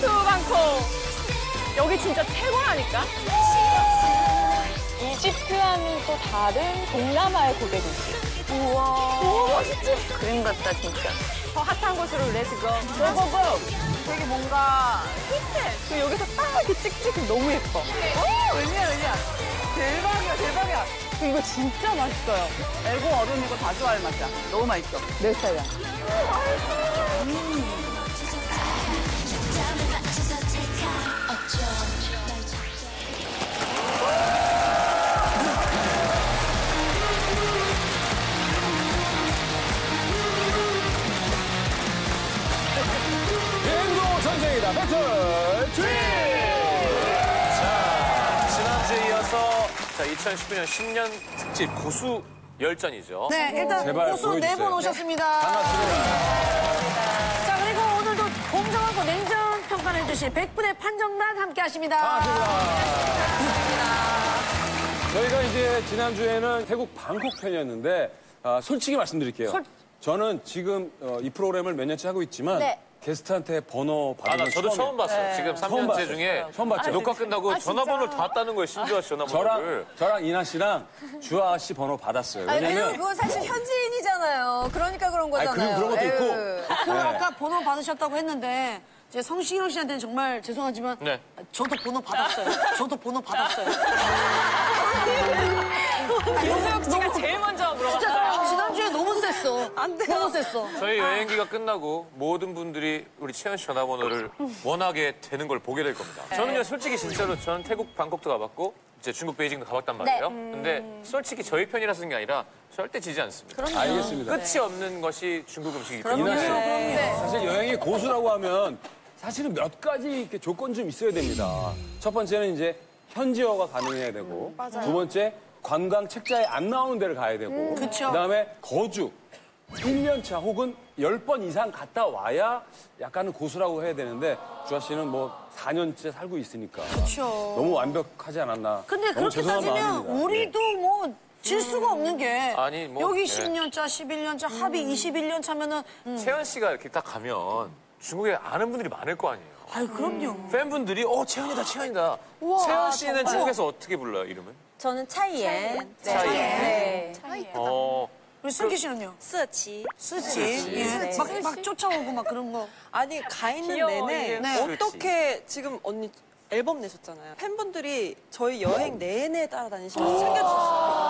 to 방콕. 여기 진짜 최고라니까. 이집트와는 또 다른 동남아의 고대 도시. 우와. 너무 멋있지? 그림 같다, 진짜. 더 핫한 곳으로 let's go. Go go go. 되게 뭔가 힙해. 그 여기서 딱 이렇게 찍찍 너무 예뻐. 오, 의미야, 의미야. 대박이야, 대박이야. 이거 진짜 맛있어요. 애고 어른이고 다 좋아할 맛이야. 너무 맛있어. 내 스타일이야. 여행도 전쟁이다 배틀 트립 지난주에 이어서 자 2019년 신년 특집 고수 열전이죠. 네, 일단 제발 고수 보여주세요. 네분 오셨습니다. 자, 그리고 오늘도 공정하고 냉정 평가를 해주실 100분의 판정단 함께 하십니다. 저희가 이제 지난주에는 태국 방콕 편이었는데 아, 솔직히 말씀드릴게요 솔- 저는 지금 어, 이 프로그램을 몇 년째 하고 있지만 네. 게스트한테 번호 아, 받은 나 건 저도 처음 처음이에요. 봤어요. 지금 처음 3년째 봤어요. 중에 처음 봤죠. 녹화 끝나고 전화번호를 다 따는 거예요. 심지어 전화번호를. 저랑 저랑 이나 씨랑 주아 씨 번호 받았어요 아니, 왜냐면 그건 사실 현지인이잖아요. 그러니까 그런 아니, 거잖아요. 그런, 그런 것도 있고 에휴. 그 네. 아까 번호 받으셨다고 했는데 이제 성시경 씨한테는 정말 죄송하지만 네. 저도 번호 받았어요. 저도 번호 받았어요. 윤소영 씨가 제일 먼저 물어봤어요. 진짜 지난주에 너무 셌어. 너무 셌어. 저희 여행기가 끝나고 모든 분들이 우리 채연 씨 전화번호를 원하게 되는 걸 보게 될 겁니다. 저는요, 솔직히 진짜로 저는 태국 방콕도 가봤고 이제 중국 베이징도 가봤단 말이에요. 근데 솔직히 저희 편이라서 그런 게 아니라 절대 지지 않습니다. 알겠습니다 끝이 없는 것이 중국 음식이기 때문에. 이나 씨 사실 여행의 고수라고 하면 사실은 몇 가지 이렇게 조건 좀 있어야 됩니다. 첫 번째는 이제 현지어가 가능해야 되고, 두 번째 관광 책자에 안 나오는 데를 가야 되고, 그쵸. 그다음에 거주 1년 차 혹은 10번 이상 갔다 와야 약간은 고수라고 해야 되는데 주아 씨는 뭐 4년째 살고 있으니까 그렇죠. 너무 완벽하지 않았나. 근데 너무 그렇게 죄송한 따지면 마음입니다. 네. 우리도 뭐 질 수가 없는 게 아니, 뭐, 여기 예. 10년 차, 11년 차, 합의 21년 차면은 채연 씨가 이렇게 딱 가면 중국에 아는 분들이 많을 거 아니에요. 아유 그럼요. 팬분들이 어 채연이다 채연이다. 채연 씨는 중국에서 어떻게 불러요 이름은? 저는 차이엔. 차이엔. 네. 어 우리 슬기 씨는요? 스치. 쓰지. 네. 예. 막, 막 쫓아오고 막 그런 거. 아니 가 있는 귀여워, 내내 이게. 네. 어떻게 지금 언니 앨범 내셨잖아요. 팬분들이 저희 여행 내내 따라다니시면서 챙겨주셨어요.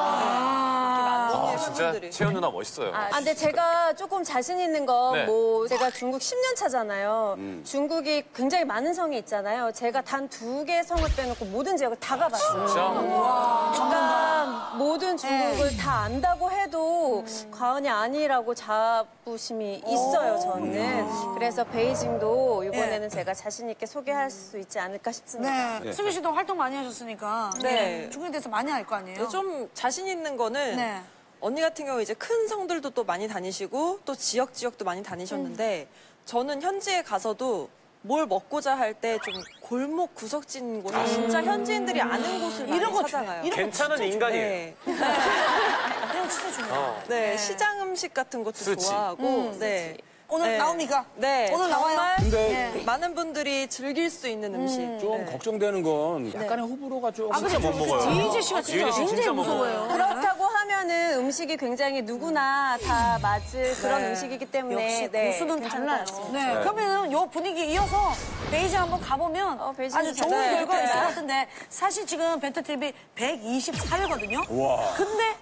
아, 진짜. 채연 누나 멋있어요. 아, 근데 제가 조금 자신 있는 건 네. 뭐 제가 중국 10년 차잖아요. 중국이 굉장히 많은 성이 있잖아요. 제가 단 두 개 성을 빼놓고 모든 지역을 다 가봤어요. 진짜? 그러니까 모든 중국을 다 안다고 해도 과언이 아니라고 자부심이 있어요, 저는. 그래서 베이징도 이번에는 제가 자신 있게 소개할 수 있지 않을까 싶습니다. 네. 슬기 씨도 활동 많이 하셨으니까. 네. 중국에 대해서 많이 알 거 아니에요? 좀 자신 있는 거는 네. 언니 같은 경우 이제 큰 성들도 또 많이 다니시고 또 지역 지역도 많이 다니셨는데 저는 현지에 가서도 뭘 먹고자 할 때 좀 골목 구석진 곳에 진짜 현지인들이 아는 곳을 많이 이런 거 찾아가요. 중요해. 이런 거 괜찮은 인간이에요. 네. 이런 거 진짜 중요해. 어. 네, 시장 음식 같은 것도 그렇지. 좋아하고, 네. 오늘 네. 나옵니까? 네. 오늘 나와요? 정말 근데 많은 분들이 즐길 수 있는 음식. 좀 네. 걱정되는 건 약간의 호불호가 좀 아, 근데 못 먹어요. 이희재 씨가 진짜 굉장히 진짜 못 무서워요. 그렇다고 하면은 음식이 굉장히 누구나 다 맞을 그런 음식이기 때문에 역시 네, 고수는 달라요. 네, 그러면 요 분위기 이어서 베이징 한번 가보면 어, 베이징 아주 좋은 네, 결과 네. 있을 것 같은데 사실 지금 벤트TV 124회거든요. 와. 근데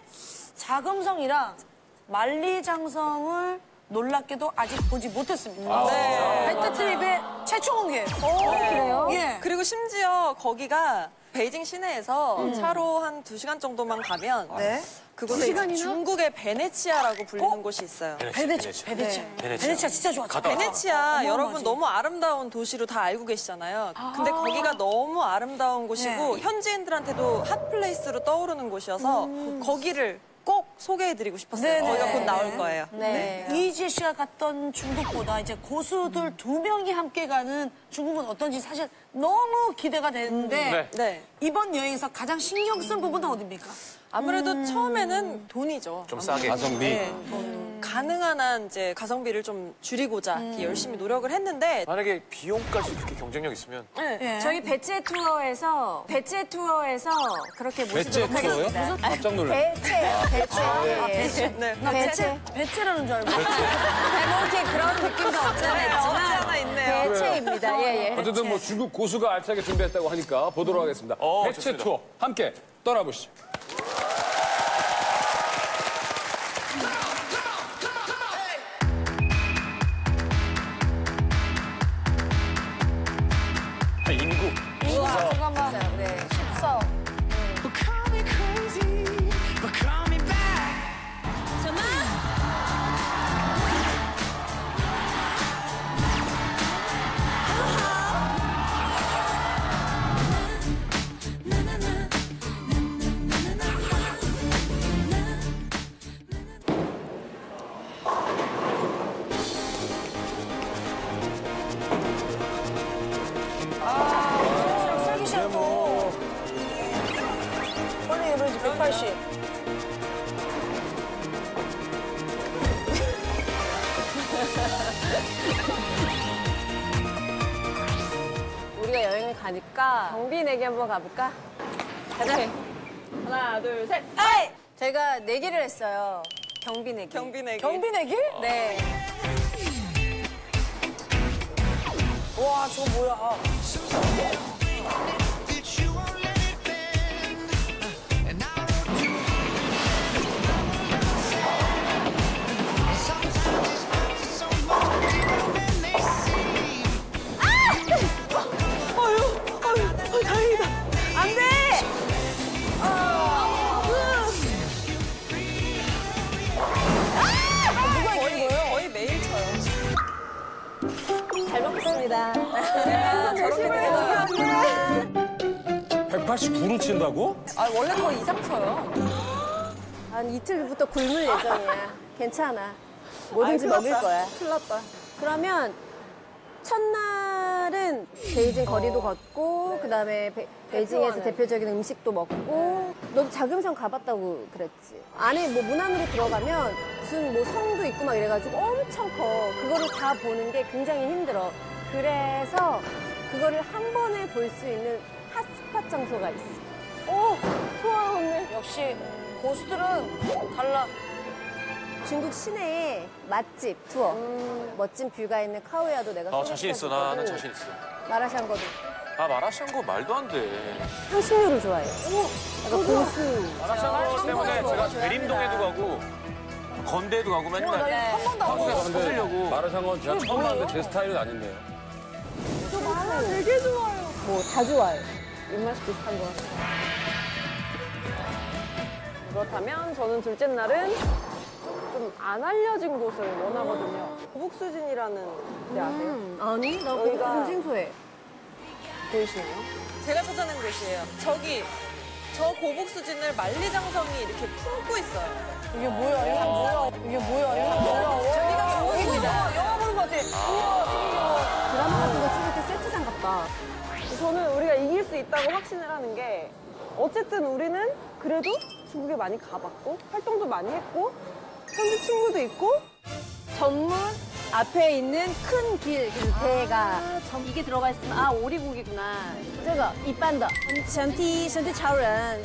자금성이랑 만리장성을 놀랍게도 아직 보지 못했습니다. 네. 벤트TV의 최초 공개예요. 그래요? 예. 그리고 심지어 거기가 베이징 시내에서 차로 한 두시간 정도만 가면 네. 그곳에 이제 중국의 베네치아라고 불리는 곳이 있어요. 베네치아, 베네치아. 베네치아 진짜 좋았죠. 갔다. 베네치아. 여러분 너무 아름다운 도시로 다 알고 계시잖아요. 근데 거기가 너무 아름다운 곳이고 네. 현지인들한테도 핫플레이스로 떠오르는 곳이어서 거기를 꼭 소개해드리고 싶었어요. 네네. 거기가 곧 나올 거예요. 네. 이지혜 씨가 갔던 중국보다 이제 고수들 두 명이 함께 가는 중국은 어떤지 사실 너무 기대가 되는데 네. 네. 이번 여행에서 가장 신경 쓴 부분은 어디입니까? 아무래도 처음에는 돈이죠. 좀 싸게. 가성비. 네, 돈. 가능한 한 이제 가성비를 좀 줄이고자 이렇게 열심히 노력을 했는데 만약에 비용까지 그렇게 경쟁력 있으면 네. 저희 배째 투어에서 배째 투어에서 그렇게 배째 모시도록 투어요? 하겠습니다. 깜짝. 배채요, 배채. 예, 예. 네. 배채. 배째라는 줄 알고. 뭐 이렇게 그런 느낌도 없잖아 없지 않아 있네요. 배채입니다. 예, 예. 어쨌든 뭐 중국 고수가 알차게 준비했다고 하니까 보도록 하겠습니다. 어, 배체 좋습니다. 투어 함께 떠나보시죠. 가볼까? 가자. 하나, 둘, 셋. 아이! 제가 내기를 했어요. 경비 내기. 경비 내기. 경비 내기? 네. 와, 저거 뭐야. 잘 먹겠습니다. 저렇게 189로 친다고? 아, 원래 더 이상 쳐요. 한 이틀부터 굶을 예정이야. 괜찮아. 뭐든지 먹을 거야. 큰일 났다. 그러면 첫날 은 베이징 거리도 걷고 그다음에 베, 베이징에서 대표적인 음식도 먹고. 너도 자금성 가봤다고 그랬지. 안에 뭐 문 안으로 들어가면 무슨 뭐 성도 있고 막 이래가지고 엄청 커. 그거를 다 보는 게 굉장히 힘들어. 그래서 그거를 한 번에 볼 수 있는 핫스팟 장소가 있어. 오 좋아요 언니 역시 고수들은 달라. 중국 시내에 맛집 투어 멋진 뷰가 있는 카오야도 내가 아, 자신 있어. 나는 소개시켜줬거든. 자신 있어. 마라샹궈도 아, 마라샹궈 말도 안 돼. 향신료를 좋아해. 약간 고수. 마라샹궈 때문에 제가 대림동에도 가고 건대도 가고 맨날 한 번도 안 한국에. 찾으려고. 마라샹궈는 제가 처음 봤는데 제 스타일은 아닌데요. 뭐 다 좋아해. 입맛이 비슷한 거 같아. 그렇다면 저는 둘째 날은 좀 안 알려진 곳을 원하거든요. 거북수진이라는 데 아세요? 음, 아니, 나 여기가- 생소해. 보이시나요? 제가 찾아낸 곳이에요. 저기, 저 고북 수진을 만리장성이 이렇게 품고 있어요. 이게 뭐야, 이거 뭐야. 이게 뭐야, 이거 뭐야. 저기가 중국입니다. 영화 보는 것 같아. 드라마 같은 거 찍을 때 세트장 같다. 저는 우리가 이길 수 있다고 확신을 하는 게 어쨌든 우리는 그래도 중국에 많이 가봤고 활동도 많이 했고 현지 친구도 있고 전문 앞에 있는 큰 길, 아, 그래서 전... 이게 들어가 있으면 아 오리국이구나 저거 이반더 전티 전티 차오른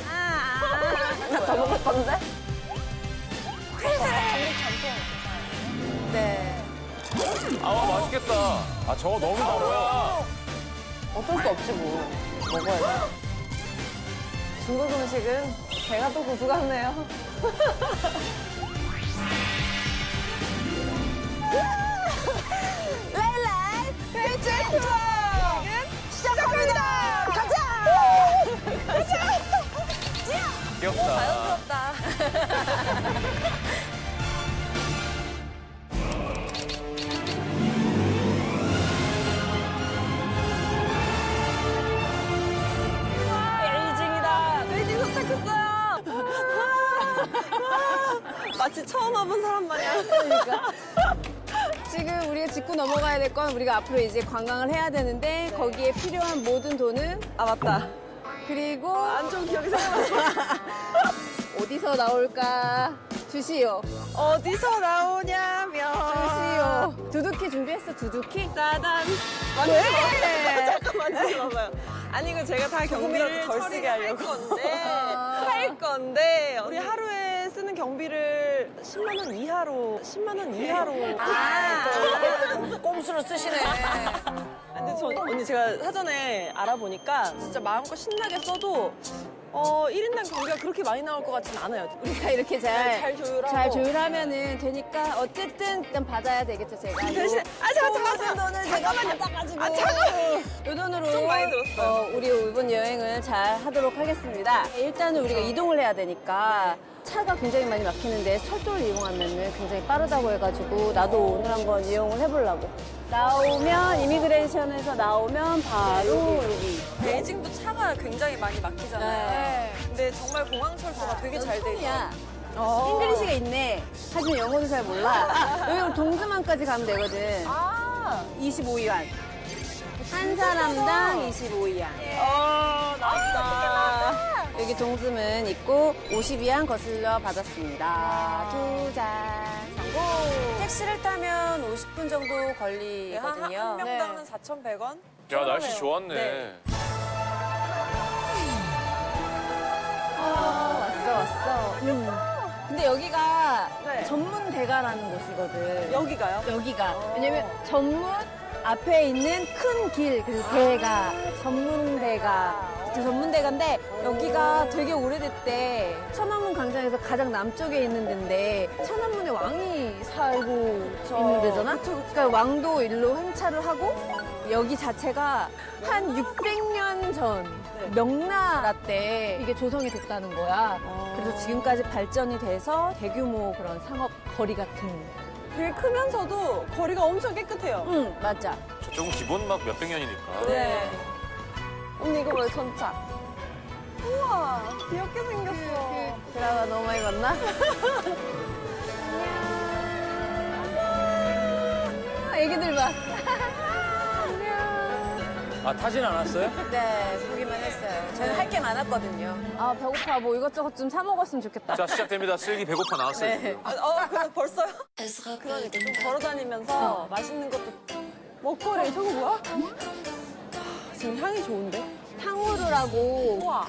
나더 먹을 건데? 네. 아 맛있겠다. 아 저거 너무 아, 달아요. 어, 어쩔 수 없지 뭐. 먹어야 돼. 중국 음식은 제가 또 고수 같네요. Woo! 건 우리가 앞으로 이제 관광을 해야 되는데 거기에 필요한 모든 돈은 아 맞다. 그리고 안 좋은 기억이 생각났어. 어디서 나올까? 주시오. 어디서 나오냐면 주시오. 두둑히 준비했어, 두둑히? 따단 왜? 잠깐만요. 잠깐만요. 아니 이거 제가 다 경비를 덜 쓰게 하려고 건데 할 건데 우리 하루에 쓰는 경비를 10만 원 이하로 10만 원 이하로 아, 꼼수로 쓰시네. 근데 저 언니 제가 사전에 알아보니까 진짜 마음껏 신나게 써도 어 1인당 경비가 그렇게 많이 나올 것 같진 않아요. 우리가 이렇게 잘, 잘 조율하고. 잘 조율하면은 되니까 어쨌든 일단 받아야 되겠죠, 제가. 대신에 아 잠깐 잠깐 모든 돈을 제가 잠깐만요. 받아가지고 아 잠깐. 이 돈으로 좀 많이 들었어요. 어, 우리 이번 여행을 잘 하도록 하겠습니다. 일단은 우리가 이동을 해야 되니까 차가 굉장히 많이 막히는데 철도를 이용하면은 굉장히 빠르다고 해가지고 나도 오늘 한번 이용을 해보려고. 나오면 immigration에서 나오면 바로 여기. 베이징도 차가 굉장히 많이 막히잖아요. 근데 정말 공항 철도가 되게 잘 돼 있어요. 야 English가 있네. 하지만 영어도 잘 몰라. 여기 동즈먼까지 가면 되거든. 아, 25위안. 한 사람당 25위안. 어, 나왔다. 여기 동수문 있고 50위안 거슬러 받았습니다. 두 장. 성공. 택시를 타면 50분 정도 한, 한 걸리거든요. 명당은 4,100원? 야 날씨 좋았네. 네. 아, 왔어, 왔어. 음. 근데 여기가 네. 전문 대가라는 곳이거든. 여기가요? 여기가. 왜냐면 전문 앞에 있는 큰 길, 그래서 대가, 전문 대가. 진짜 전문대가인데 여기가 되게 오래됐대. 천안문 광장에서 가장 남쪽에 있는 데인데 천안문에 왕이 살고 있는 데잖아? 그러니까 왕도 일로 행차를 하고 여기 자체가 한 600년 전 명나라 때 이게 조성이 됐다는 거야. 그래서 지금까지 발전이 돼서 대규모 그런 상업 거리 같은. 되게 크면서도 거리가 엄청 깨끗해요. 응, 맞아. 저쪽은 기본 막 몇백 년이니까. 네. 언니 이거 뭐야 전차. 우와 귀엽게 생겼어. 드라마 너무 많이 봤나? 안녕. 애기들 봐. 아 타진 않았어요? 네, 보기만 했어요. 저는 할 게 많았거든요. 아, 배고파. 뭐 이것저것 좀 사 먹었으면 좋겠다. 자 시작됩니다. 슬기 배고파 나왔어요 네. 지금. 아, 어 그래 벌써요? 그러니까 좀 걸어다니면서 맛있는 것도 먹거리 저거 뭐야? 아, 지금 향이 좋은데? 탕후루라고 우와.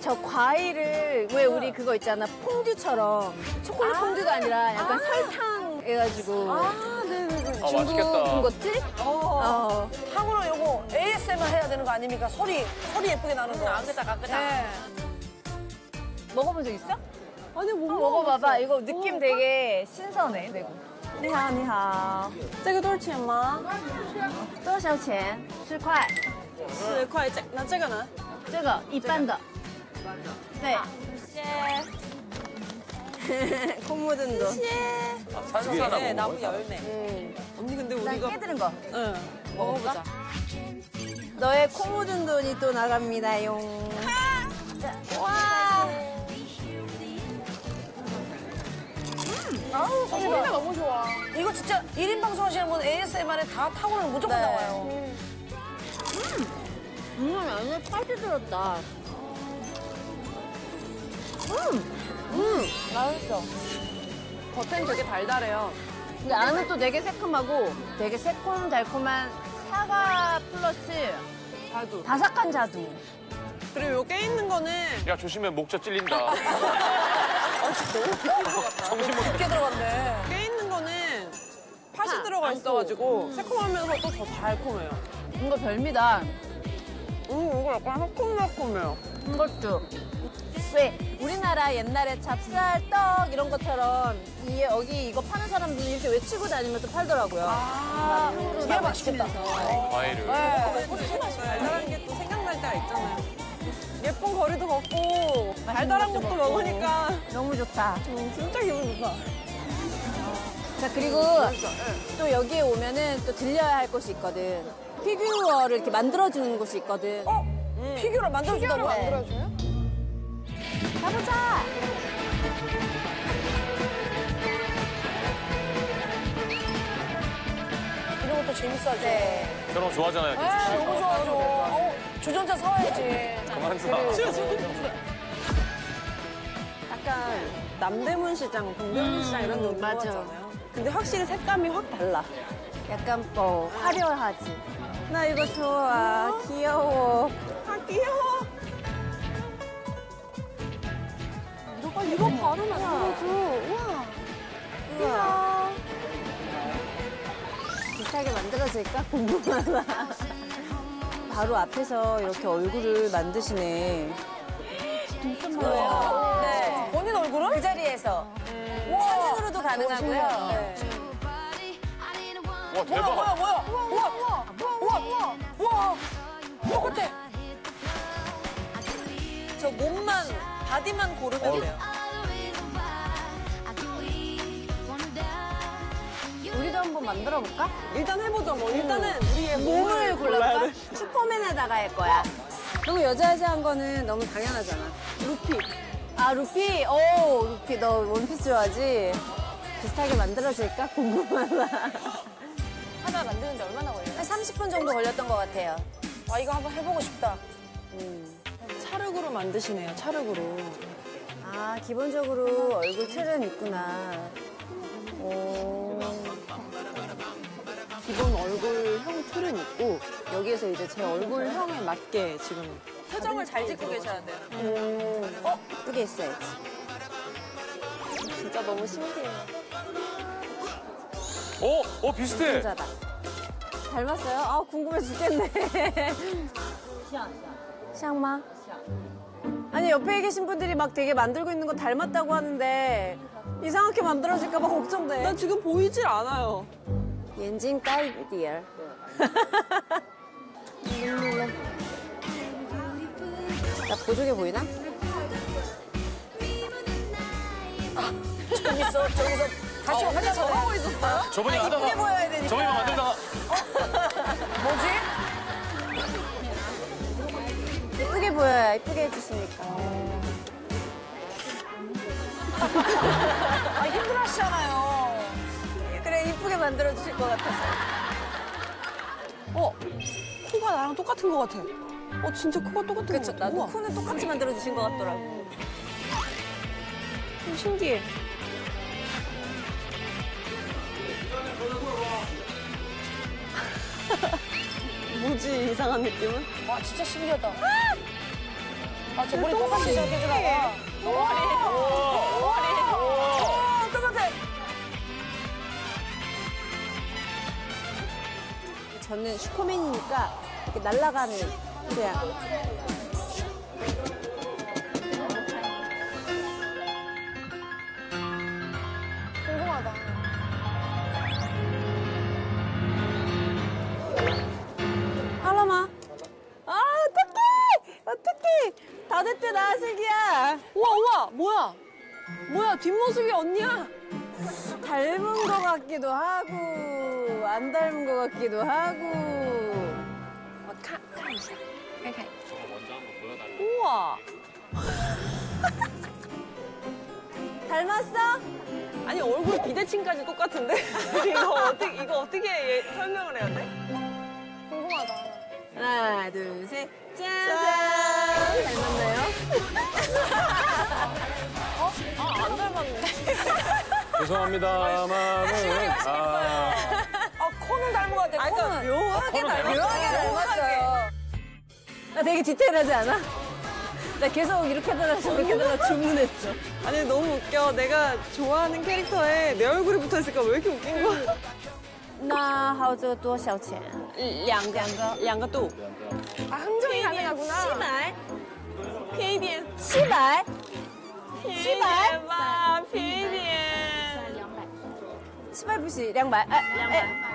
저 과일을 왜 우리 그거 있잖아. 퐁듀처럼. 초콜릿 퐁듀가 아니라 약간 설탕 해가지고. 아 네네네. 아 중국 맛있겠다. 군것질? 어. 탕으로 요거 ASMR 해야 되는 거 아닙니까? 소리, 소리 예쁘게 나는 거. 아그작 아그작. 네. 먹어본 적 있어? 아니 못 한번 먹어봐봐. 이거 느낌 되게 신선해. 되고. 니하오, 니하오. 这个多少钱吗？多少钱？十块。 十块。这那这个呢？这个一般的。对。콩 묻은 거. 아, 산사나 네, 나무 먹어. 열매. 음. 언니 근데 난 우리가 깨드는 거. 응 먹어보자. 너의 콩 묻은 돈이 또 나갑니다용. 와. 아우, 소리가 너무 좋아. 이거 진짜 1인 방송 하시는 분 ASMR에 다 탕후루는 무조건 네. 나와요. 음, 안에 파이 들었다. 음, 음, 맛있어. 겉은 되게 달달해요. 근데 안은 또 되게 새콤하고 되게 새콤달콤한 사과 플러스 자두. 바삭한 자두. 그리고 요깨 있는 거는 야 조심해 목젖 찔린다. 정신 못. 깊게 들어갔네. 깨 있는 거는 팥이 파, 들어가. 있어가지고 새콤하면서 또 더 달콤해요. 이거 별미다. 음 이거 약간 새콤달콤해요. 이것도. 왜 우리나라 옛날에 찹쌀, 떡 이런 것처럼 이 여기 이거 파는 사람들이 이렇게 외치고 다니면서 팔더라고요. 아, 이게 맛있겠다. 과일을. 달달한 게 또 생각날 때가 있잖아요. 예쁜 거리도 걷고 달달한 것도 것도 먹고. 먹으니까 너무 좋다. 음, 진짜 기분 좋다. 자 그리고 또 여기에 오면은 또 들려야 할 곳이 있거든. 피규어를 이렇게 만들어주는 곳이 있거든. 어? 피규어를 만들어준다고? 네. 가보자. 이런 것도 재밌어하죠. 네. 그런 거 좋아하잖아요. 네, 김수 씨. 너무 좋아하죠. 어우, 주전자 사와야지. 그만 사. 딱 약간 남대문 시장, 동대문 시장 이런 데 오는 거 맞아. 같잖아요. 근데 확실히 색감이 확 달라. 약간 뭐 화려하지. 나 이거 좋아. 귀여워. 아 귀여워. 아 이거 바로 만들어줘. 우와. 우와. 비슷하게 만들어질까? 궁금하다. 바로 앞에서 이렇게 얼굴을 만드시네. 뭐예요? 네. 본인 얼굴을? 그 자리에서. 사진으로도 가능하고요. 네. 와 대박. 저 몸만 바디만 고르면 돼요. 우리도 한번 만들어 볼까? 일단 해보죠. 뭐 일단은 우리의 몸을 골랄까? 슈퍼맨에다가 할 거야. 너무 여자여자한 거는 너무 당연하잖아. 루피. 아, 루피? 오, 루피. 너 원피스 좋아하지? 비슷하게 만들어질까? 궁금하다. 하나 만드는데 얼마나 걸려요? 한 30분 정도 걸렸던 것 같아요. 아 이거 한번 해보고 싶다. 찰흙으로 만드시네요. 찰흙으로. 아, 기본적으로 얼굴 틀은 있구나. 오. 기본 얼굴형 틀은 있고 여기에서 이제 제 얼굴형에 맞게 지금 표정을 잘 짓고 계셔야 돼요. 음. 어? 예쁘게 했어야지. 진짜 너무 신기해요. 오, 오 비슷해. 혼자다. 닮았어요? 아 궁금해 죽겠네. 샹마. 아니 옆에 계신 분들이 막 되게 만들고 있는 거 닮았다고 하는데 이상하게 만들어질까봐 걱정돼. 난 지금 보이질 않아요. 엔진 딸디얼. 나 보조개 보이나? 아, 저기서 저기서 다시 혼자 저러고 있었어요? 저번에 하다가 보여야 되니까. 저번에 만들다가 예쁘게 보여야 예쁘게 해주시니까. 아 힘들어 하시잖아요. 그래, 이쁘게 만들어주실 것 같아서. 어? 코가 나랑 똑같은 것 같아. 어, 진짜 코가 똑같은 그쵸, 것 같아. 나도 우와, 코는 똑같이 만들어주신 것 같더라고. 좀 신기해. 뭐지, 이상한 느낌은? 와 진짜 신기하다. 아! 저 머리 똑같이 저렇게 해주나 저는 슈퍼맨이니까 이렇게 날아가는 그냥 안 닮은 것 같기도 하고 우와. 닮았어? 아니, 얼굴 비대칭까지 똑같은데? 이거 어떻게, 이거 어떻게 얘- 설명을 해야 돼? 궁금하다. 하나 둘 셋 짜잔 닮았나요? 안 닮았는데. 죄송합니다만은 아, 아 코는 닮은 것 같아. 아니, 그러니까 코는 묘하게 아, 닮았어요. 묘하게 닮았어요. 나 되게 디테일하지 않아? 나 계속 이렇게 달라 저렇게 달라 주문했어. 아니 너무 웃겨. 내가 좋아하는 캐릭터에 내 얼굴이 붙어 있을까 왜 이렇게 웃긴 거야? 나 하우저 또 샤오첸. 양가 양가 또. 아 흥정이 가능하구나. 시발. PADN. 시발. 시발. 시발 부시 양말. 아, 아 양말.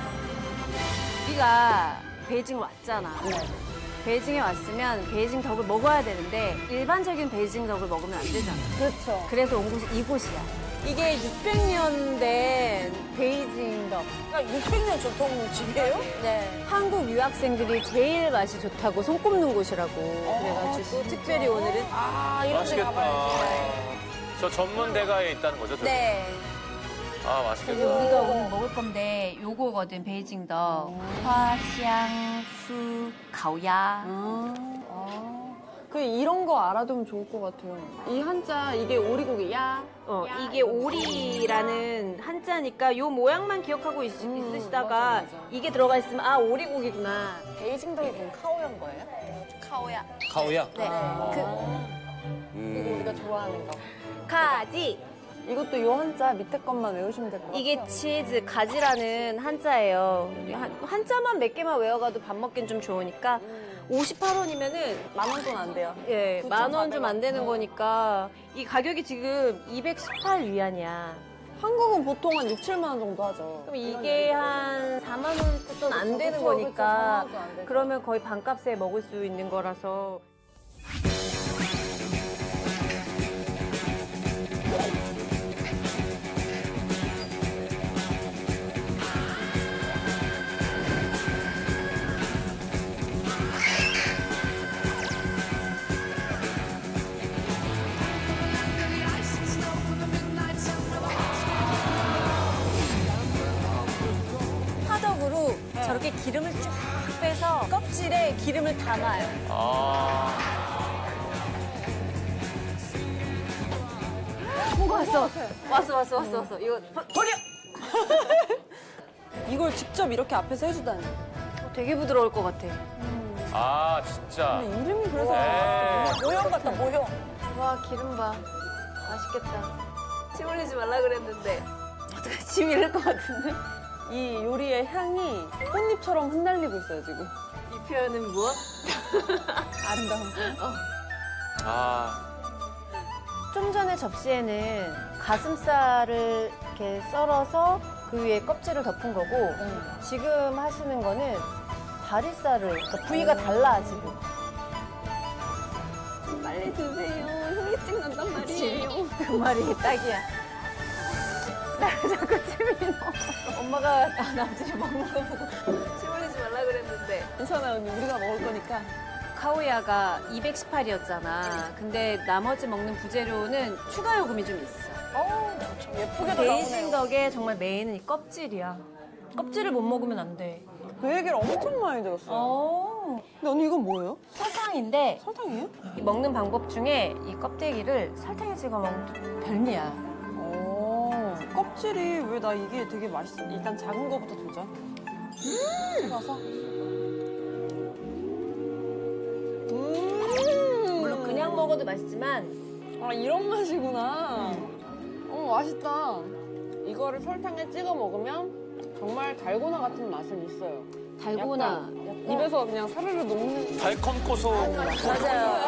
우리가 베이징 왔잖아. 베이징에 왔으면 베이징 덕을 먹어야 되는데 일반적인 베이징 덕을 먹으면 안 되잖아. 그렇죠. 그래서 온 곳이 이곳이야. 이게 600년 된 베이징 덕. 그러니까 600년 전통 집이에요? 네. 한국 유학생들이 제일 맛이 좋다고 손꼽는 곳이라고 그래가지고 특별히 오늘은 아, 이런 데 맛있겠다. 가봐야지. 저 전문 대가에 있다는 거죠? 저기? 네. 아, 맛있겠다. 우리가 오늘 먹을 건데 요거거든 베이징더 화샹수 가오야 그 이런 거 알아두면 좋을 것 같아요. 이 한자 이게 오리고기야. 어, 이게 오리라는 한자니까 요 모양만 기억하고 있, 으시다가 이게 들어가 있으면 아 오리고기구나. 베이징 덕이 그럼 카오yan 거예요? 카오야. 가오야? 네. 음. 우리가 좋아하는 거. 그 가지. 이것도 요 한자 밑에 것만 외우시면 될 것 같아요. 이게 치즈 가지라는 한자예요. 한, 한자만 몇 개만 외워가도 밥 먹긴 좀 좋으니까 58원이면은 만원 돈 안 돼요. 예, 만 원 좀 안 되는 거니까 이 가격이 지금 218 위안이야. 한국은 보통 한 6, 7만 원 정도 하죠. 그럼 이게 한 4만 원 돈 안 되는 거니까 그쵸, 4만 원도 안 되죠. 그러면 거의 반값에 먹을 수 있는 거라서 저렇게 기름을 쫙 빼서 껍질에 기름을 담아요. 아, 왔어. 왔어, 왔어, 왔어, 왔어. 이거 버- 버려! 이걸 직접 이렇게 앞에서 해주다니. 되게 부드러울 것 같아. 아, 진짜. 이름이 그래서 네. 모형 같다, 모형. 와, 기름 봐. 맛있겠다. 침 흘리지 말라 그랬는데. 어떡해, 침 잃을 것 같은데? 이 요리의 향이 꽃잎처럼 흩날리고 있어요, 지금. 이 표현은 무엇? 아름다운 거. 아, 좀 전에 접시에는 가슴살을 이렇게 썰어서 그 위에 껍질을 덮은 거고 지금 하시는 거는 다리살을 그러니까 부위가 달라 지금. 빨리 드세요. 소리찍 난단 말이에요. 그 말이 딱이야. 나 자꾸 침이 나. 엄마가 나 남들이 먹는 거 보고 침 흘리지 말라 그랬는데. 괜찮아요, 언니. 우리가 먹을 거니까. 카오야가 218이었잖아. 근데 나머지 먹는 부재료는 추가 요금이 좀 있어. 어우, 좋죠. 예쁘게 베이징 덕에 정말 메인은 이 껍질이야. 껍질을 못 먹으면 안 돼. 그 얘기를 엄청 많이 들었어요. 어. 근데 언니 이건 뭐예요? 설탕인데 설탕이에요? 이 먹는 방법 중에 이 껍데기를 설탕에 찍어 또 별미야. 오, 껍질이 왜 나 이게 되게 맛있어. 일단 작은 거부터 도전. 찍어서. 음. 물론 그냥 먹어도 맛있지만 아, 이런 맛이구나. 어, 맛있다. 이거를 설탕에 찍어 먹으면 정말 달고나 같은 맛은 있어요. 달고나. 입에서 그냥 사르르 녹는 달콤 고소. 맞아요.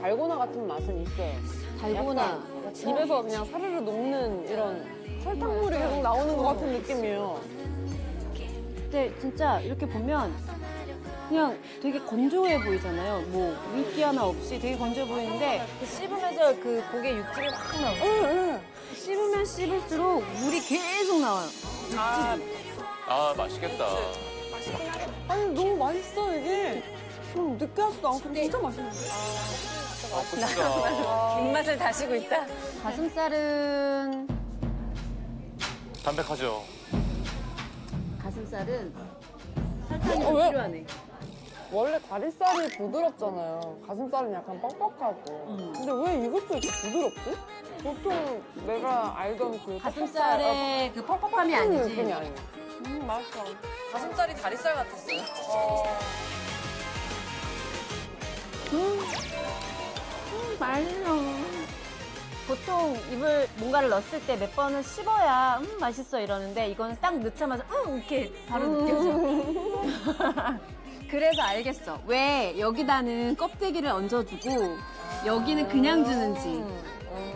달고나 같은 맛은 있어요. 달고나. 입에서 그냥 사르르 녹는 이런 설탕물이 계속 나오는 것 같은 느낌이에요. 근데 진짜 이렇게 보면 그냥 되게 건조해 보이잖아요. 뭐 물기 하나 없이 되게 건조해 보이는데 그 씹으면서 그 고기에 육즙이 확 나와요. 씹으면 씹을수록 물이 계속 나와요. 아, 맛있겠다. 아니 너무 맛있어 이게. 좀 느끼하지도 않고 진짜 맛있는데. 먹고 싶다. 입맛을 다시고 있다. 가슴살은 담백하죠. 가슴살은 설탕이 어, 좀 왜? 필요하네. 원래 다리살이 부드럽잖아요. 가슴살은 약간 뻑뻑하고. 근데 왜 이것도 이렇게 부드럽지? 보통 내가 알던 그 가슴살의 그 퍽퍽함이 아니지. 느낌이 아니에요. 음, 맛있어. 가슴살이 다리살 같았어요. 맛있어. 보통 입을 뭔가를 넣었을 때 몇 번은 씹어야 음 맛있어 이러는데 이거는 딱 넣자마자 음 이렇게 바로 느껴져. 그래서 알겠어. 왜 여기다는 껍데기를 얹어주고 여기는 그냥 주는지.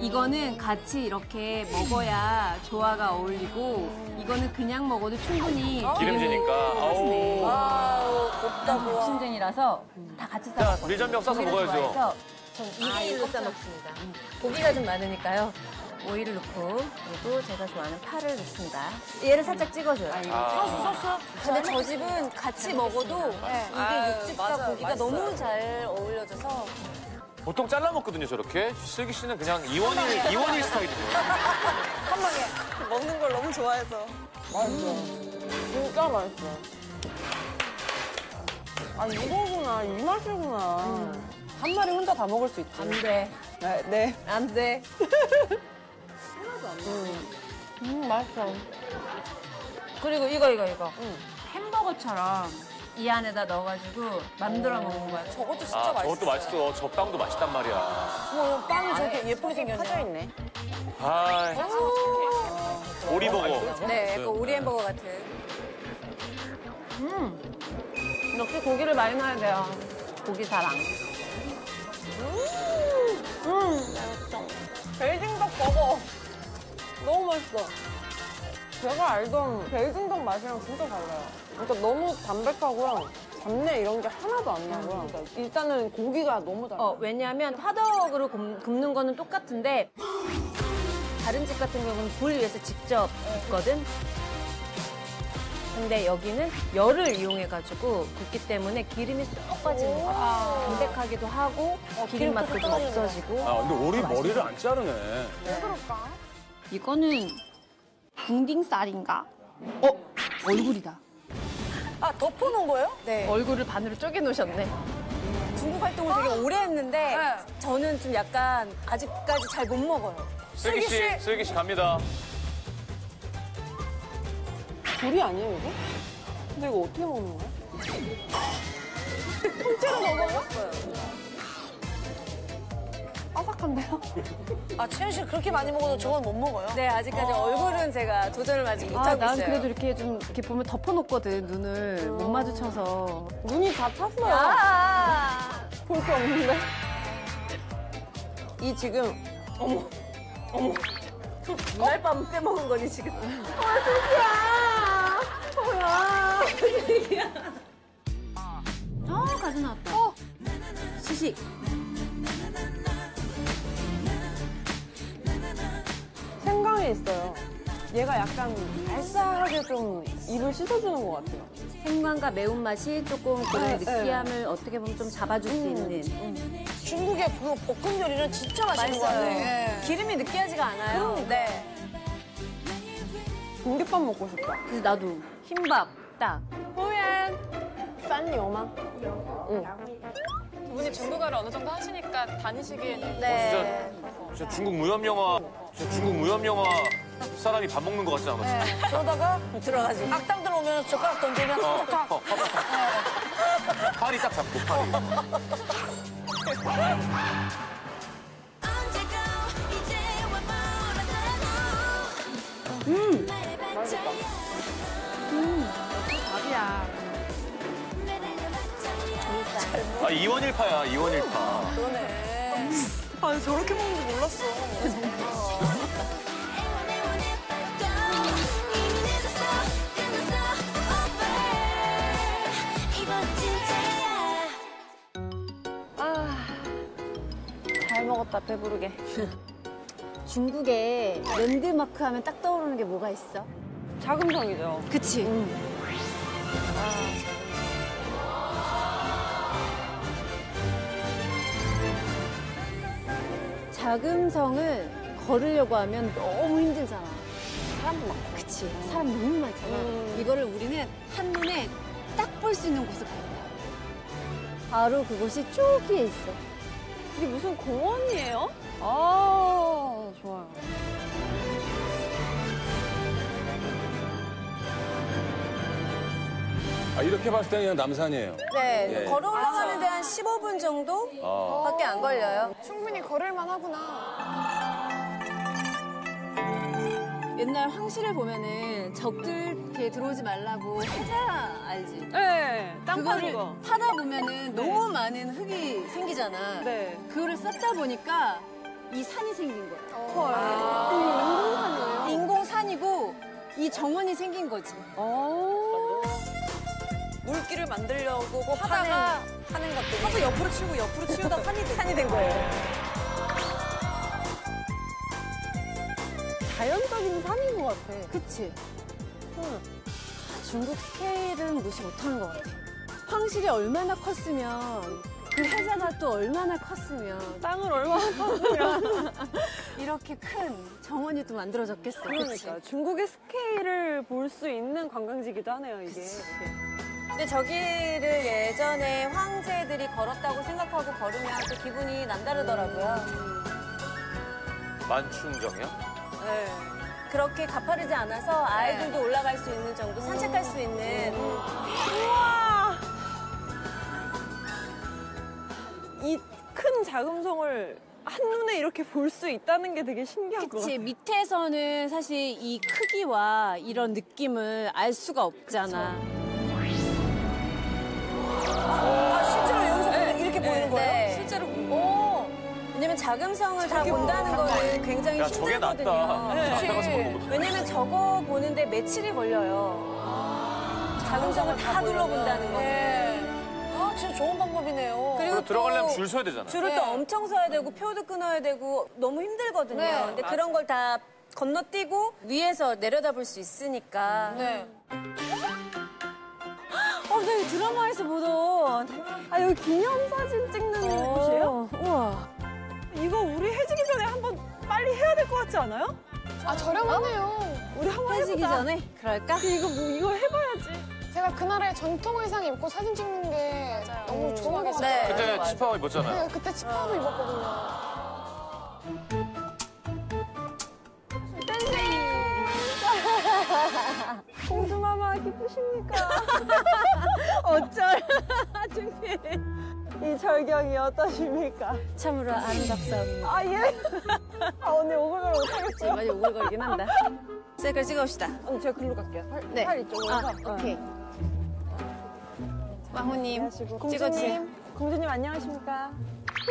이거는 같이 이렇게 먹어야 조화가 어울리고 이거는 그냥 먹어도 충분히 기름지니까. 빠지네. 아우, 곱다, 고와. 욕심쟁이라서 다 같이 싸 야, 먹어요. 밀전병 싸서 고기를 먹어야죠. 좋아해서 전 2대1로 싸 먹습니다. 고기가 좀 많으니까요. 오이를 넣고 그리고 제가 좋아하는 파를 넣습니다. 얘를 살짝 찍어줘요. 소스 소스. 근데 저 집은 같이 먹어도 이게 아유, 육즙과 맞아요. 고기가 맛있어요. 너무 잘 어울려져서 보통 잘라 먹거든요, 저렇게. 슬기 씨는 그냥 이원일, 이원일 스타일이에요. 한 방에. 먹는 걸 너무 좋아해서. 진짜 맛있어. 아, 이거구나. 이 맛이구나. 한 마리 혼자 다 먹을 수 있지. 안 돼. 네. 네. 안 돼. 음, 맛있어. 그리고 이거 이거 이거. 햄버거처럼 이 안에다 넣어가지고 만들어 먹는 거야. 저것도 진짜 아, 맛있어. 저것도 맛있어. 저 빵도 맛있단 말이야. 어, 빵이 저렇게 예쁘게 생겼네. 파져 있네. 아, 오리버거. 네, 약간 오리 햄버거 같은. 역시 고기를 많이 넣어야 돼요. 고기 사랑. 베이징덕 버거. 너무 맛있어. 제가 알던 베이징덕 맛이랑 진짜 달라요. 그러니까 너무 담백하고요. 잡내 이런 게 하나도 안 나고요. 그러니까 일단은 고기가 너무 달라요. 어, 왜냐하면 화덕으로 굽- 굽는 거는 똑같은데 다른 집 같은 경우는 불 위에서 직접 굽거든. 근데 여기는 열을 이용해가지고 굽기 때문에 기름이 쏙 빠지는 거야. 담백하기도 하고 기름 맛도 좀 없어지고. 아, 근데 오리 머리를 안 자르네. 이거는 궁딩살인가? 어? 얼굴이다. 아, 덮어놓은 거예요? 네. 얼굴을 반으로 쪼개 놓으셨네. 중국 활동을 되게 오래 했는데 네. 저는 좀 약간 아직까지 잘 못 먹어요. 슬기 씨, 슬기 씨 갑니다. 불이 아니에요, 이거? 근데 이거 어떻게 먹는 거야? 아삭한데요? 아, 채연 씨 그렇게 많이 먹어도 저건 못 먹어요? 네, 아직까지 얼굴은 제가 도전을 아직 못하고 아, 난 있어요. 그래도 이렇게 좀 이렇게 보면 덮어놓거든, 눈을. 못 마주쳐서. 눈이 다 탔어요. 아! 볼 게 없는데. 이 지금 날 밤 빼먹은 거니 지금. 아, 가지 나왔다. 어. 시식. 생강에 있어요. 얘가 약간 알싸하게 좀 입을 씻어주는 것 같아요. 생강과 매운맛이 조금 그런 네, 느끼함을 어떻게 보면 좀 잡아줄 수 있는. 중국의 그 볶음 요리는 진짜 맛있는 거 같아요. 예. 기름이 느끼하지가 않아요. 네. 공깃밥 먹고 싶다. 그래서 나도 흰밥 딱. 싼 요마. 두 분이 중국어를 어느 정도 하시니까 다니시기에는 네. 저 중국 무협 영화, 저 중국 무협 영화 사람이 밥 먹는 것 같지 않아? 네. 저러다가 들어가지고. 악당들 오면 젓가락 던지면 어, 탁 어, 팔이 딱 잡고 팔이. 아 이원일파야 이원일파. 그러네. 아, 저렇게 먹는 줄 몰랐어. 먹었다, 배부르게. 중국에 랜드마크 하면 딱 떠오르는 게 뭐가 있어? 자금성이죠. 그치? 자금성을 걸으려고 하면 너무 힘들잖아. 사람도 많고. 그치. 사람 너무 많잖아. 이거를 우리는 한눈에 딱 볼 수 있는 곳을 갈 거야. 바로 그곳이 쪼기에 있어. 이게 무슨 공원이에요? 아, 좋아요. 아, 이렇게 봤을 때는 그냥 남산이에요. 네. 예. 걸어 올라가는데 한 15분 정도? 어. 밖에 안 걸려요. 충분히 걸을만 하구나. 옛날 황실을 보면은 적들 이렇게 들어오지 말라고 해자 알지? 네, 땅 파는 그거를 거. 파다 보면은 너무 많은 흙이 생기잖아. 네. 그거를 쌓다 보니까 이 산이 생긴 거야. 헐. 인공산이에요? 인공산이고 이 정원이 생긴 거지. 어. 물길을 만들려고 뭐 하다가 하는 것들이. 하도 옆으로 치우고 옆으로 치우다 산이 된 산이 된 거예요. 자연적인 산인 것 같아. 그치? 아, 중국 스케일은 무시 못하는 것 같아. 황실이 얼마나 컸으면 그 해자가 또 얼마나 컸으면 땅을 얼마나 팠으면. 이렇게 큰 정원이 또 만들어졌겠어. 그러니까 그치? 중국의 스케일을 볼 수 있는 관광지기도 하네요, 이게. 근데 저기를 예전에 황제들이 걸었다고 생각하고 걸으면 또 기분이 남다르더라고요. 만춘정이요? 네. 그렇게 가파르지 않아서 아이들도 올라갈 수 있는 정도, 산책할 수 있는. 이큰 자금성을 한눈에 이렇게 볼 수 있다는 게 되게 신기한 것 같아. 그치, 밑에서는 사실 이 크기와 이런 느낌을 알 수가 없잖아. 아, 실제로 여기서 보면 이렇게 보이는 거예요? 네. 자금성을 다 본다는 거는 굉장히 야, 저게 힘들거든요. 낫다. 네. 가서 보는 것보다. 왜냐면 저거 보는데 며칠이 걸려요. 자금성을 다 둘러본다는 거는. 네. 아, 진짜 좋은 방법이네요. 그리고 그리고 들어가려면 또 줄 서야 되잖아요. 줄을 또 엄청 서야 되고 표도 끊어야 되고 너무 힘들거든요. 네. 근데 그런 걸 다 건너뛰고 위에서 내려다볼 수 있으니까. 네. 어, 나 이 드라마에서 보던. 아, 여기 기념사진 찍는 곳이에요? 우와. 이거 우리 해지기 전에 한번 빨리 해야 될 것 같지 않아요? 아 저렴하네요. 우리 한번 해지기 해보자. 전에? 그럴까? 이거 뭐 이거 해봐야지. 제가 그 나라의 전통 의상 입고 사진 찍는 게 너무 좋은 것 같아요. 네. 그때 치파오 입었잖아요. 네, 그때 치파도 입었거든요. 공주마마 기쁘십니까? 어쩔. 준비. 이 절경이 어떠십니까? 참으로 아름답사옵니다. 아, 예. 아, 언니 오글거려 못하겠어요. 많이 오글거리긴 한다. 셀카 찍어봅시다. 언니, 제가 글로 갈게요. 팔, 네. 팔 이쪽으로 아, 해서. 오케이. 마호님, 하시고. 찍어주세요. 공주님, 공주님 안녕하십니까?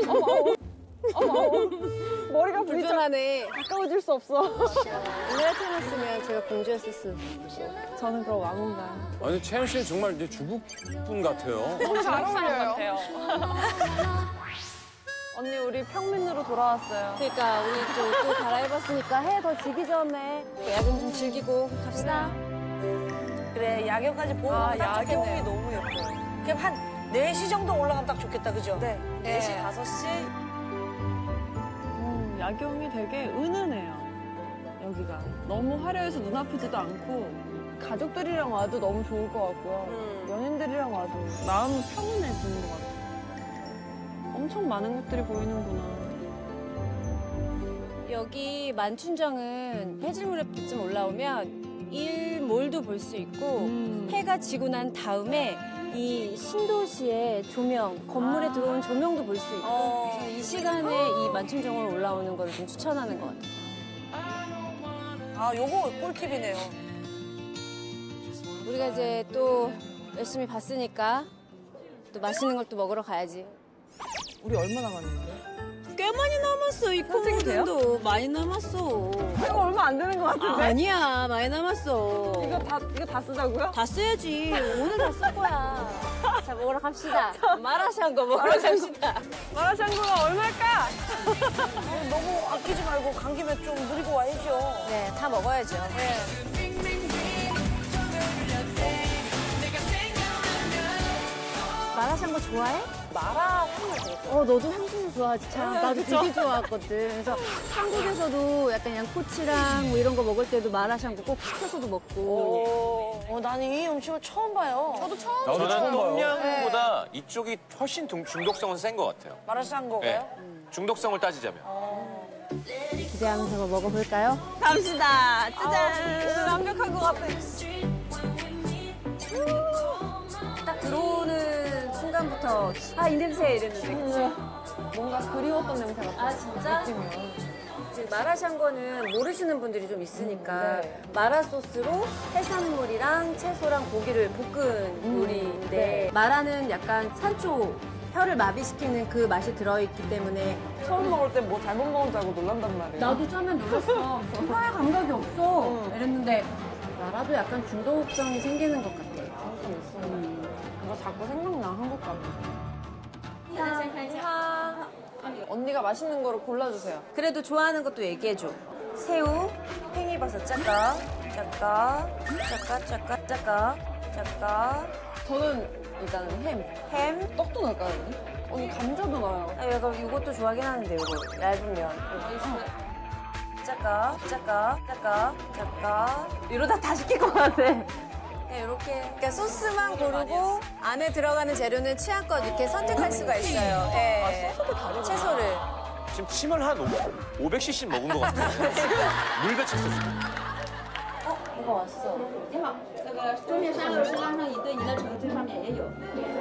어머, 어머, 어머, 어머. 머리가 부딪혀 불편하네. 가까워질 수 없어. 오늘 태어났으면 제가 공주였을 수. 저는 그럼 왕인가요? 아니 채연 씨는 정말 이제 중국 분 같아요. 너무 잘 어울려요. 언니, 우리 평민으로 돌아왔어요. 그러니까 우리 또, 또 갈아입었으니까 해 더 지기 전에 야근 좀 즐기고 갑시다. 그래, 야경까지 보면 아, 딱 야경이 좋겠네요. 너무 예뻐요. 그럼 한 4시 정도 올라가면 딱 좋겠다, 그죠? 네. 네. 4시, 5시. 음, 야경이 되게 은은해요. 여기가. 너무 화려해서 눈 아프지도 않고 가족들이랑 와도 너무 좋을 것 같고요. 음. 연인들이랑 와도 마음이 평온해지는 것 같아요. 엄청 많은 것들이 보이는구나. 여기 만춘정은 해질무렵쯤 올라오면 일몰도 볼 수 있고 음. 해가 지고 난 다음에 이 신도시의 조명, 건물에 들어온 조명도 볼 수 있고 어. 이 시간에 이 만춘정을 올라오는 걸 좀 추천하는 것 같아요. 아, 요거 꿀팁이네요. 우리가 이제 또 열심히 봤으니까 또 맛있는 걸 또 먹으러 가야지. 우리 얼마 남았는데? 꽤 많이 남았어 이 콩들도 많이 남았어. 이거 얼마 안 되는 것 같은데? 아 니야 많이 남았어. 이거 다, 이거 다 쓰자고요? 다 써야지. 오늘 다 쓸 거야. 자, 먹으러 갑시다. 마라샹궈 먹으러 갑시다. 마라샹궈가 얼마일까? 너무 아끼지 말고 간 김에 좀 누리고 와야죠. 네, 다 먹어야죠. 마라샹궈 좋아해? 마라 되게 어, 너도 향신료 좋아하지. 참, 나도 되게 좋아하거든. 그래서 한국에서도 약간 양꼬치랑 뭐 이런 거 먹을 때도 마라샹궈 꼭 시켜서도 먹고. 어, 나는 이 음식을 처음 봐요. 저도 처음 나도 저는 처음 봐요. 똠양보다 이쪽이 훨씬 중- 중독성은 센 것 같아요. 마라샹궈가요? 네. 중독성을 따지자면. 기대하면서 한번 먹어볼까요? 갑시다. 짜잔. 완벽한 것 같아. 딱 들어오는 순간부터 아, 이 냄새 이랬는데. 그치? 뭔가 그리웠던 냄새 같아. 아, 진짜? 그 마라샹궈는 모르시는 분들이 좀 있으니까 네. 마라 소스로 해산물이랑 채소랑 고기를 볶은 요리인데 마라는 약간 산초 혀를 마비시키는 그 맛이 들어있기 때문에 처음 먹을 때 뭐 잘못 먹은 줄 알고 놀란단 말이에요. 나도 처음엔 놀랐어 혀에 감각이 없어 이랬는데 마라도 약간 중독성이 생기는 것 같아 자꾸 생각나, 한국 가면. 언니가 맛있는 거를 골라주세요. 그래도 좋아하는 것도 얘기해줘 새우, 팽이버섯 짜까, 짜까, 짜까, 짜까, 짜까, 짜까, 저는 일단 햄. 햄. 떡도 넣을까요? 언니 감자도 넣어요. 아, 약간 이것도 좋아하긴 하는데 이거 얇은 면. 짜까, 짜까, 짜까, 짜까. 이러다 다 시킬 것 같아. 네, 이렇게. 그러니까 소스만 고르고 안에 들어가는 재료는 취향껏 이렇게 선택할 수가 있어요. 네. 채소를. 지금 침을 한 500cc 먹은 것 같아요. 물 배쳤어 지금. 뭐가 왔어. 你好，那个桌面上有是拉上一对，你的橙汁上面也有。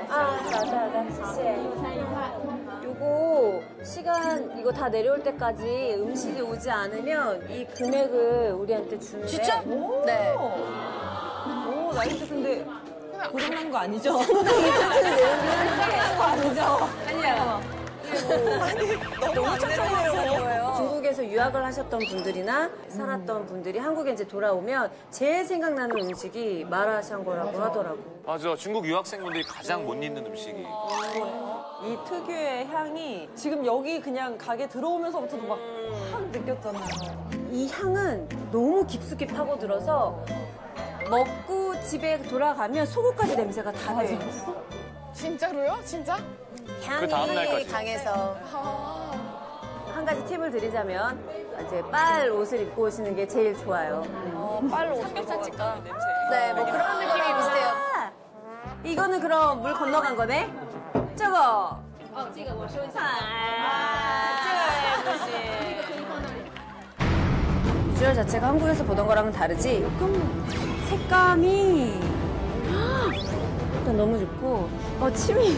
아, 맞아, 맞아. 시에. 餐一块。 요거 시간 이거 다 내려올 때까지 음식이 오지 않으면 이 금액을 우리한테 주는데 진짜? 네. 오, 나이스. 근데 고장난 거 아니죠? 아니야. 너무 천천히 내려오는 거예요. 중국에서 유학을 하셨던 분들이나 살았던 분들이 한국에 이제 돌아오면 제일 생각나는 음식이 마라샹궈라고 하더라고. 맞아. 중국 유학생분들이 가장 못 잊는 음식이. 이 특유의 향이 지금 여기 그냥 가게 들어오면서부터도 막 확 느꼈잖아요. 이 향은 너무 깊숙이 파고들어서 먹고 집에 돌아가면 속옷까지 냄새가 다 돼요. 진짜로요? 진짜? 향이 강해서 한 가지 팁을 드리자면 이제 빨 옷을 입고 오시는 게 제일 좋아요. 빨로 삼겹살 집가 냄새. 네, 뭐 그런 느낌이 비슷해요. 이거는 그럼 물 건너간 거네? 저거. 아, 비주얼 자체가 한국에서 보던 거랑은 다르지? 조금 색감이 헉, 일단 너무 좋고 어 침이